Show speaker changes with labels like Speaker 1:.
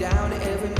Speaker 1: down every